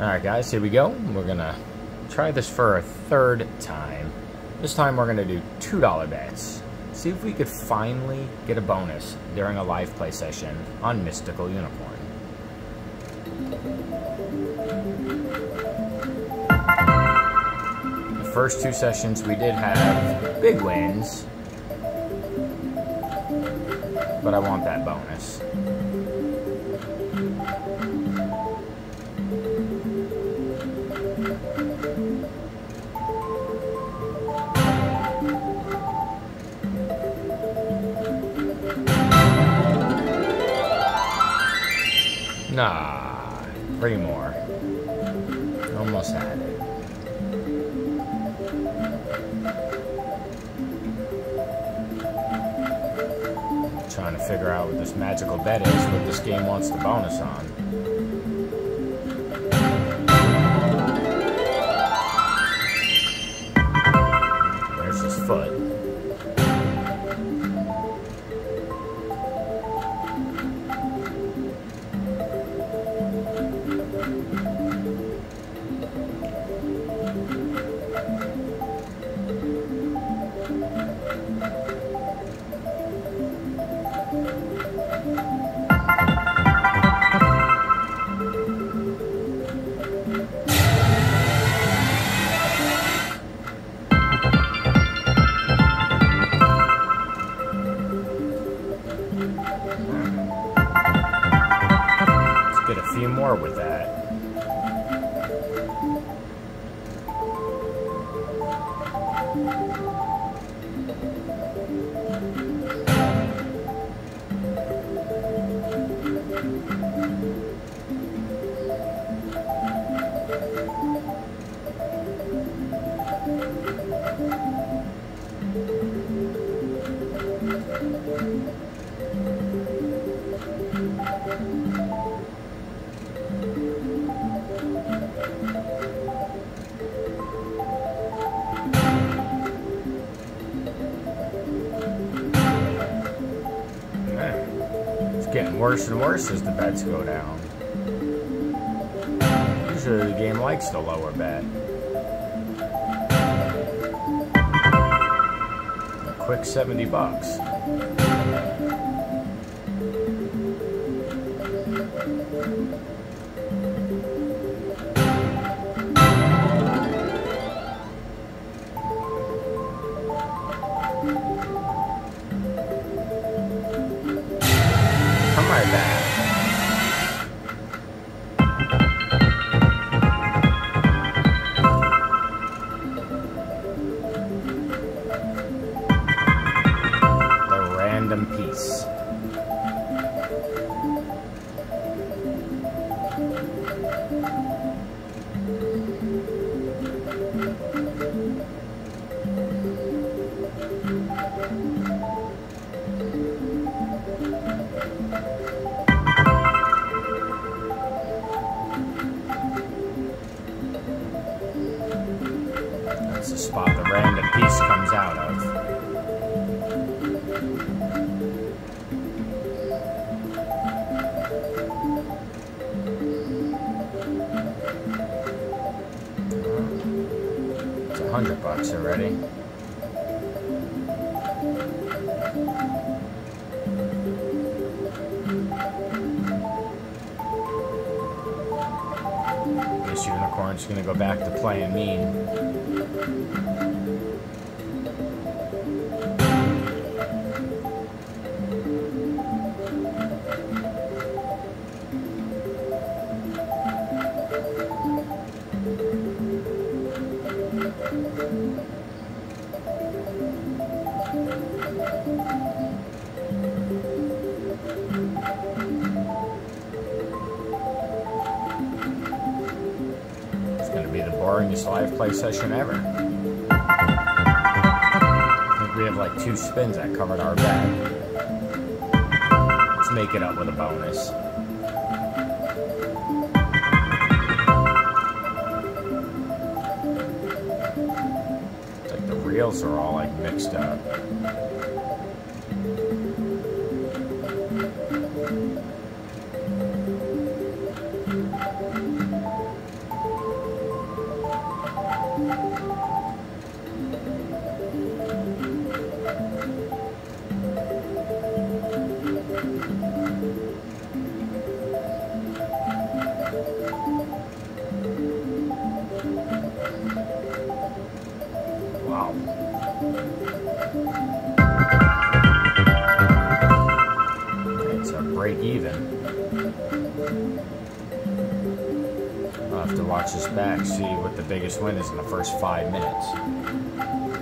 Alright guys, here we go. We're gonna try this for a third time. This time we're gonna do $2 bets. See if we could finally get a bonus during a live play session on Mystical Unicorn. The first two sessions we did have big wins, but I want that bonus. Nah, three more. Almost had it. Trying to figure out what this magical bet is, what this game wants the bonus on. Worse and worse as the bets go down. Usually the game likes the lower bet. A quick 70 bucks. Come 100 bucks already. This unicorn's gonna go back to playing mean. Boringest live play session ever. I think we have like two spins that covered our bet. Let's make it up with a bonus. Like the reels are all like mixed up. To back, see what the biggest win is in the first five minutes.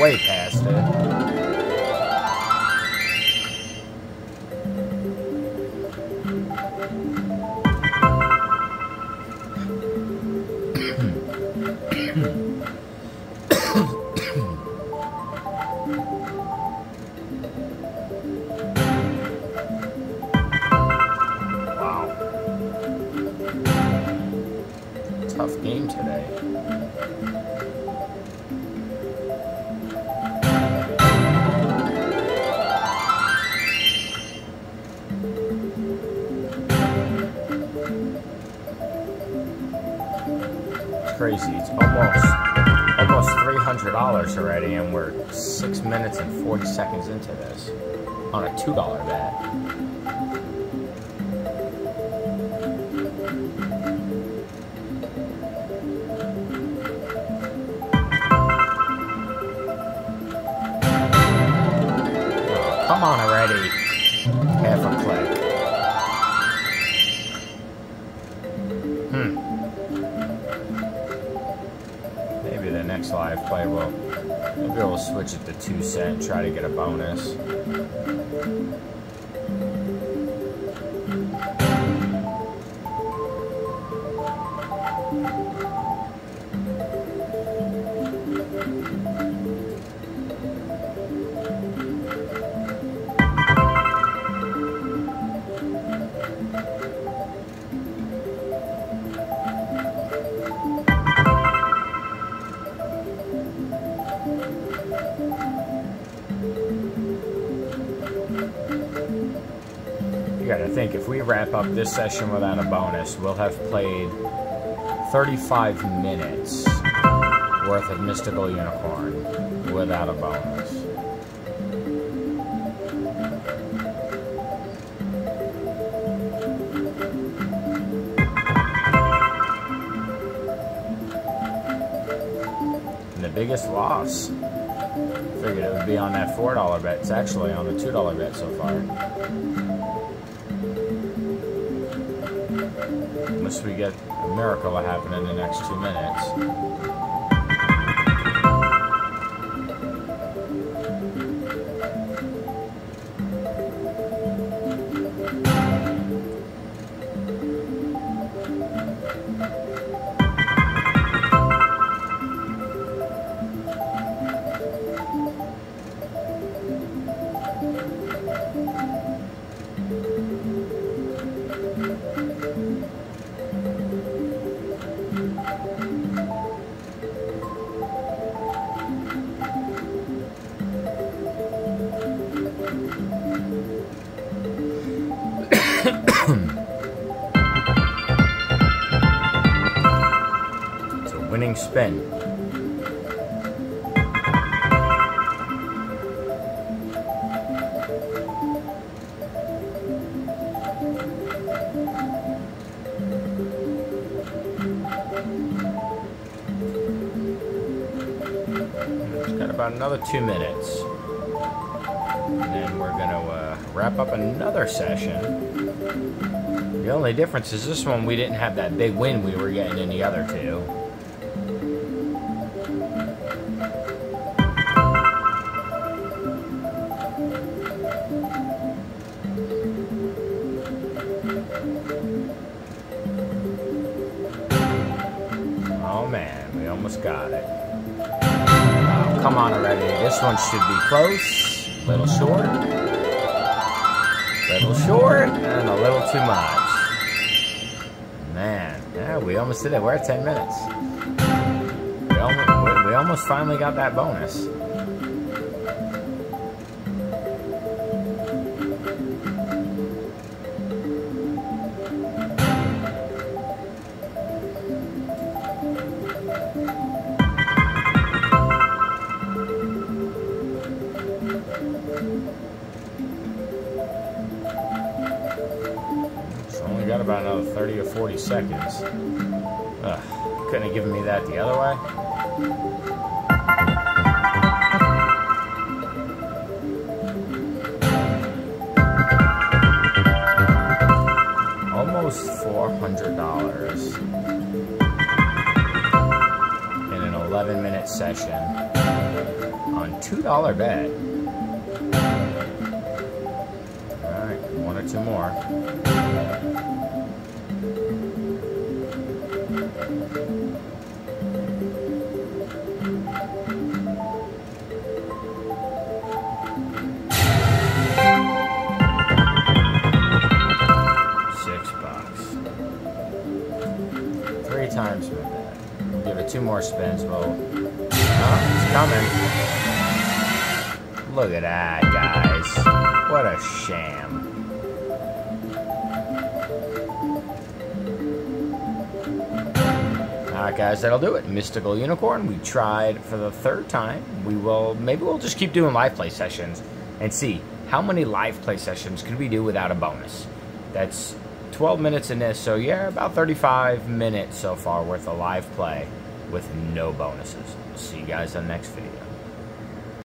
Way past it. Tough game today. Crazy. It's almost almost three hundred dollars already, and we're six minutes and forty seconds into this on a two dollar bet. Come on already. Half a click. Hmm. Maybe the next live play will. Maybe we'll switch it to two cent, try to get a bonus. If we wrap up this session without a bonus, we'll have played 35 minutes worth of Mystical Unicorn without a bonus. And the biggest loss, figured it would be on that $4 bet. It's actually on the $2 bet so far. Unless we get a miracle happen in the next two minutes. It's a winning spin. It's got about another two minutes. And then we're going to uh, wrap up another session. The only difference is this one we didn't have that big win we were getting in the other two. Oh man, we almost got it. Oh, come on already. This one should be close. Little short. Little short and a little too much. Man, yeah, we almost did it. We're at 10 minutes. We almost, we almost finally got that bonus. 30 or 40 seconds. Ugh, couldn't have given me that the other way. Almost $400 in an 11 minute session on $2 bet. Alright, one or two more. Two more spins. Well, oh, it's coming. Look at that, guys. What a sham. Alright guys, that'll do it. Mystical Unicorn, we tried for the third time. We will, maybe we'll just keep doing live play sessions and see how many live play sessions could we do without a bonus. That's 12 minutes in this, so yeah, about 35 minutes so far worth of live play with no bonuses. See you guys on the next video.